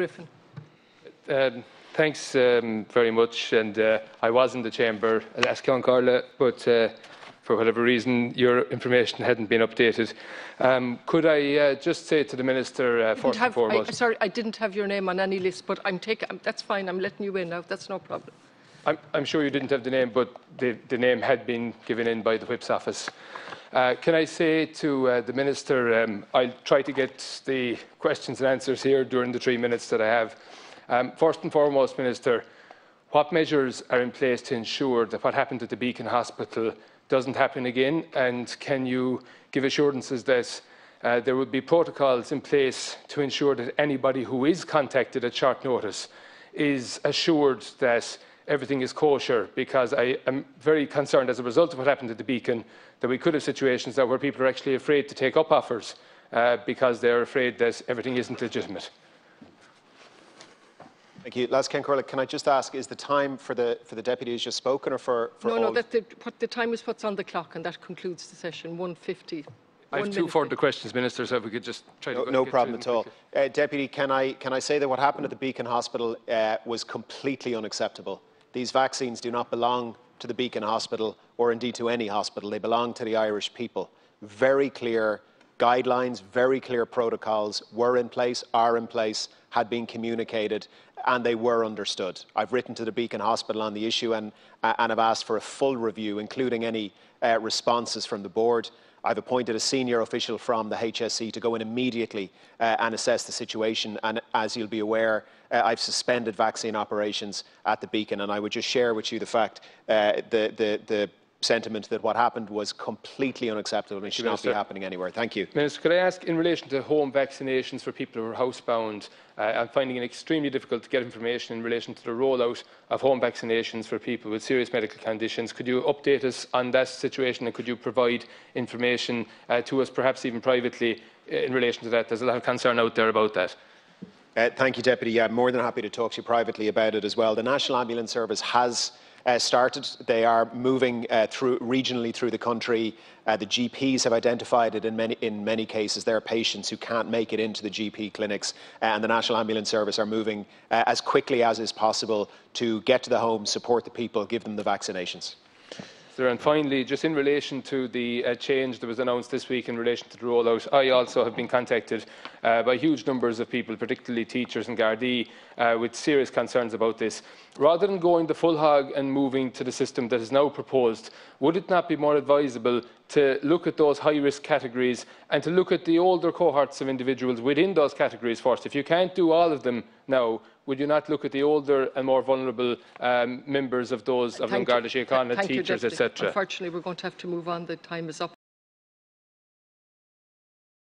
Griffin. Um, thanks um, very much. And uh, I was in the chamber last Carla, but uh, for whatever reason, your information hadn't been updated. Um, could I uh, just say to the minister, uh, first have, and foremost, I, sorry, I didn't have your name on any list, but I'm taking. That's fine. I'm letting you in now. That's no problem. I'm, I'm sure you didn't have the name, but the, the name had been given in by the whip's office. Uh, can I say to uh, the minister, um, I'll try to get the questions and answers here during the three minutes that I have. Um, first and foremost, Minister, what measures are in place to ensure that what happened at the Beacon Hospital doesn't happen again? And can you give assurances that uh, there will be protocols in place to ensure that anybody who is contacted at short notice is assured that everything is kosher because I am very concerned as a result of what happened at the Beacon that we could have situations where people are actually afraid to take up offers uh, because they're afraid that everything isn't legitimate. Thank you. Leas-Cheann Comhairle, can I just ask, is the time for the, for the deputies just spoken or for, for no, all? no, that the, what the time is what's on the clock and that concludes the session, 1.50. I have One two further questions, Minister, so if we could just try No, to no problem through at all. Uh, Deputy, can I, can I say that what happened at the Beacon Hospital uh, was completely unacceptable? These vaccines do not belong to the Beacon Hospital or indeed to any hospital. They belong to the Irish people. Very clear guidelines, very clear protocols were in place, are in place, had been communicated, and they were understood. I've written to the Beacon Hospital on the issue and, uh, and have asked for a full review, including any uh, responses from the board. I've appointed a senior official from the HSE to go in immediately uh, and assess the situation. And as you'll be aware, uh, I've suspended vaccine operations at the Beacon. And I would just share with you the fact, uh, the, the, the sentiment that what happened was completely unacceptable and should not be happening anywhere. Thank you. Minister, could I ask, in relation to home vaccinations for people who are housebound, uh, I'm finding it extremely difficult to get information in relation to the rollout of home vaccinations for people with serious medical conditions. Could you update us on that situation and could you provide information uh, to us, perhaps even privately, uh, in relation to that? There's a lot of concern out there about that. Uh, thank you, Deputy. I'm more than happy to talk to you privately about it as well. The National Ambulance Service has uh, started. They are moving uh, through regionally through the country. Uh, the GPs have identified it in many, in many cases. There are patients who can't make it into the GP clinics, uh, and the National Ambulance Service are moving uh, as quickly as is possible to get to the home, support the people, give them the vaccinations. And finally, just in relation to the uh, change that was announced this week in relation to the rollout, I also have been contacted uh, by huge numbers of people, particularly teachers and Gardaí, uh, with serious concerns about this. Rather than going the full hog and moving to the system that is now proposed, would it not be more advisable to look at those high-risk categories and to look at the older cohorts of individuals within those categories first? If you can't do all of them now, would you not look at the older and more vulnerable um, members of those of Thank Garda. Síochána, teachers, etc.? Unfortunately, we're going to have to move on. The time is up.